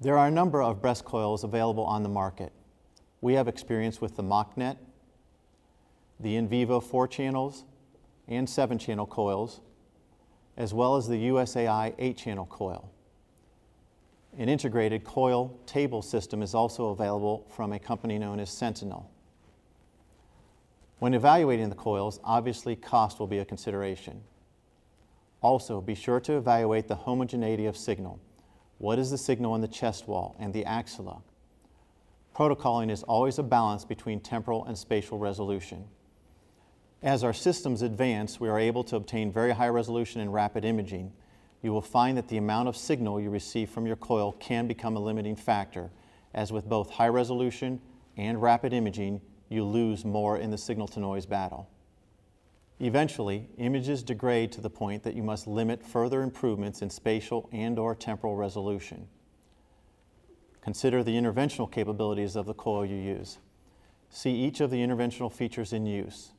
There are a number of breast coils available on the market. We have experience with the MachNet, the InVivo 4 channels and 7 channel coils, as well as the USAI 8 channel coil. An integrated coil table system is also available from a company known as Sentinelle. When evaluating the coils, obviously cost will be a consideration. Also, be sure to evaluate the homogeneity of signal. What is the signal in the chest wall and the axilla? Protocolling is always a balance between temporal and spatial resolution. As our systems advance, we are able to obtain very high resolution and rapid imaging. You will find that the amount of signal you receive from your coil can become a limiting factor, as with both high resolution and rapid imaging, you lose more in the signal to noise battle. Eventually, images degrade to the point that you must limit further improvements in spatial and or temporal resolution. Consider the interventional capabilities of the coil you use. See each of the interventional features in use.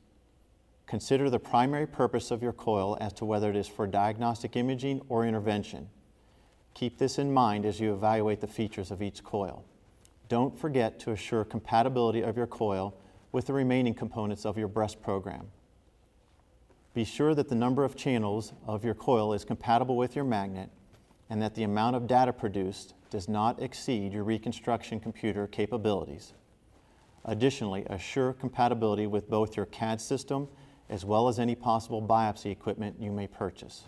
Consider the primary purpose of your coil as to whether it is for diagnostic imaging or intervention. Keep this in mind as you evaluate the features of each coil. Don't forget to assure compatibility of your coil with the remaining components of your breast program. Be sure that the number of channels of your coil is compatible with your magnet and that the amount of data produced does not exceed your reconstruction computer capabilities. Additionally, assure compatibility with both your CAD system as well as any possible biopsy equipment you may purchase.